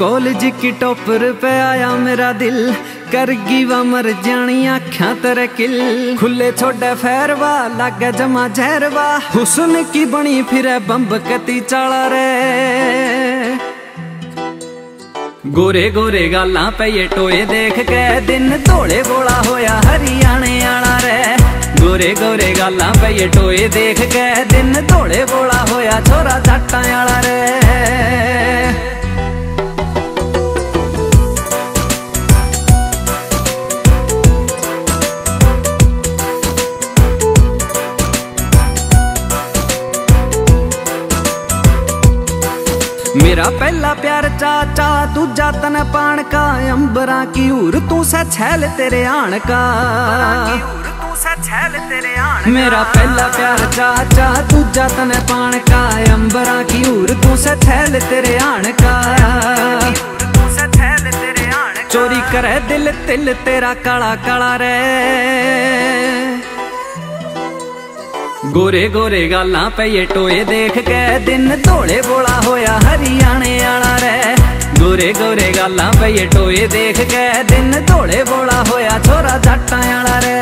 College की topper पे आया मेरा दिल। करगी वा मर जानी आख्या तेरे किल। खुले छोड़े फेरवा, लागे जमा जहरवा। हुसन की बनी फिरे बंब कति चाला रे। गोरे गोरे गाला पे ये टोए देख के दिन तोड़े गोला होया हरियाणे आना रे। गोरे गोरे गाला पे ये टोए देख के दिन तोड़े गोला होया छोरा जट्टा आना रे। ਮੇਰਾ पहला प्यार चाचा ਦੂਜਾ तन पान ਕਾ ਅੰਬਰਾਂ ਕੀ ਹੂਰ ਤੂੰ ਸਾ ਛੈਲ ਤੇਰੇ ਆਣ ਕਾ मेरा पहला प्यार चाचा, दूजा तने पान का अंबरा की उर तू से थैल तेरे आण का चोरी करे दिल तिल तेरा काला काला रे। गोरे गोरे गाल पे टोए देख के दिन धोले बोला होया हरियाणे आला रे। गोरे गोरे गाल पे टोए देख के दिन धोले बोला होया छोरा जाटा आला रे।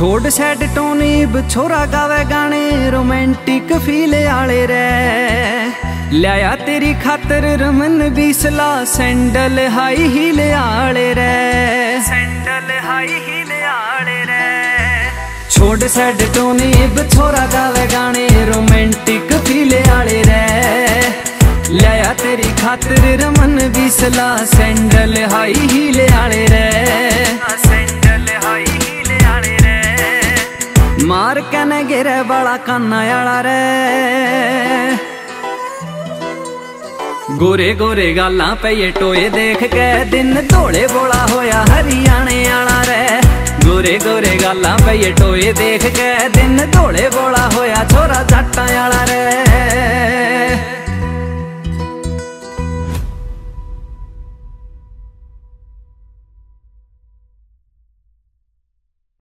ਛੋੜ ਸੈਡ ਟੋਨੀ ਬਛੋਰਾ ਗਾਵੇ ਗਾਣੇ, ਰੋਮਾਂਟਿਕ ਫੀਲ ਵਾਲੇ ਰੈ ਲਿਆਇਆ ਤੇਰੀ ਖਾਤਰ Raman Bisla sandal high heel ਵਾਲੇ ਰੈ ਸੈਂਡਲ ਹਾਈ ਹੀਲ ਵਾਲੇ ਰੈ ਛੋੜ ਸੈਡ ਟੋਨੀ ਬਛੋਰਾ ਗਾਵੇ ਗਾਣੇ, ਰੋਮਾਂਟਿਕ ਫੀਲ ਵਾਲੇ ਰੈ ਲਿਆਇਆ ਤੇਰੀ ਖਾਤਰ Raman Bisla sandal high heel ਵਾਲੇ ਰੈ तेरे बड़ा कन्ना रे। गोरे गोरे गाला पे टोए देख के दिन धोले बोला होया हरियाणे आला रे। गोरे गोरे गाला पे टोए देख के दिन धोले बोला होया छोरा जट्टा